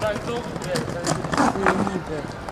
так довго, блядь.